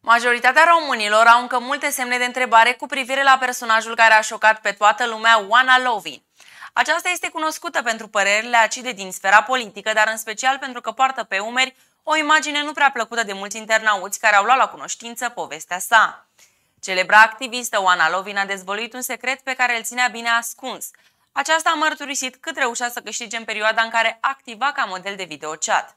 Majoritatea românilor au încă multe semne de întrebare cu privire la personajul care a șocat pe toată lumea, Oana Lovin. Aceasta este cunoscută pentru părerile acide din sfera politică, dar în special pentru că poartă pe umeri o imagine nu prea plăcută de mulți internauți care au luat la cunoștință povestea sa. Celebra activistă Oana Lovin a dezvăluit un secret pe care îl ținea bine ascuns. Aceasta a mărturisit cât reușea să câștige în perioada în care activa ca model de videochat.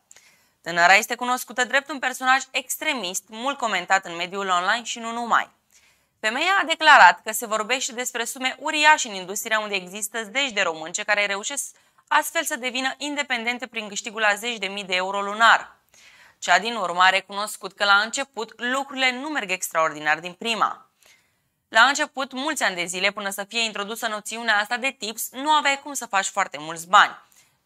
Tânăra este cunoscută drept un personaj extremist, mult comentat în mediul online și nu numai. Femeia a declarat că se vorbește despre sume uriașe în industria unde există zeci de românce care reușesc astfel să devină independente prin câștigul la zeci de mii de euro lunar. Cea din urmă a recunoscut că la început lucrurile nu merg extraordinar din prima. La început, mulți ani de zile, până să fie introdusă noțiunea asta de tips, nu aveai cum să faci foarte mulți bani.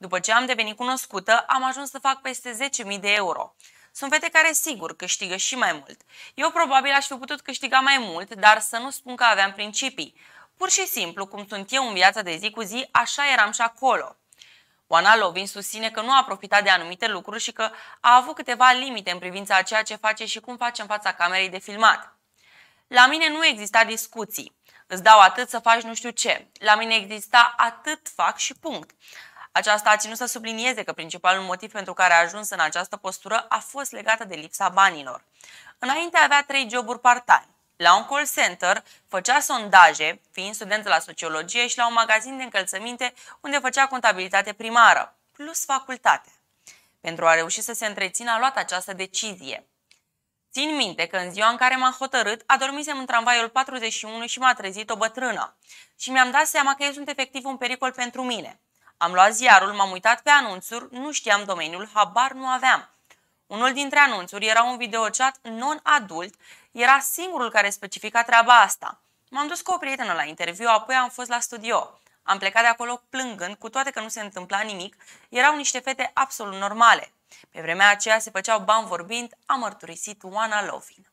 După ce am devenit cunoscută, am ajuns să fac peste 10.000 de euro. Sunt fete care sigur câștigă și mai mult. Eu probabil aș fi putut câștiga mai mult, dar să nu spun că aveam principii. Pur și simplu, cum sunt eu în viața de zi cu zi, așa eram și acolo. Oana Lovin susține că nu a profitat de anumite lucruri și că a avut câteva limite în privința a ceea ce face și cum face în fața camerei de filmat. La mine nu exista discuții. Îți dau atât să faci nu știu ce. La mine exista atât fac și punct. Aceasta a ținut să sublinieze că principalul motiv pentru care a ajuns în această postură a fost legată de lipsa banilor. Înainte avea trei joburi part-time. La un call center făcea sondaje, fiind studentă la sociologie, și la un magazin de încălțăminte unde făcea contabilitate primară, plus facultate. Pentru a reuși să se întrețină, a luat această decizie. Țin minte că în ziua în care m-am hotărât, adormisem în tramvaiul 41 și m-a trezit o bătrână. Și mi-am dat seama că eu sunt efectiv un pericol pentru mine. Am luat ziarul, m-am uitat pe anunțuri, nu știam domeniul, habar nu aveam. Unul dintre anunțuri era un videochat non-adult, era singurul care specifica treaba asta. M-am dus cu o prietenă la interviu, apoi am fost la studio. Am plecat de acolo plângând, cu toate că nu se întâmpla nimic, erau niște fete absolut normale. Pe vremea aceea se făceau bani vorbind, a mărturisit Oana Lovin.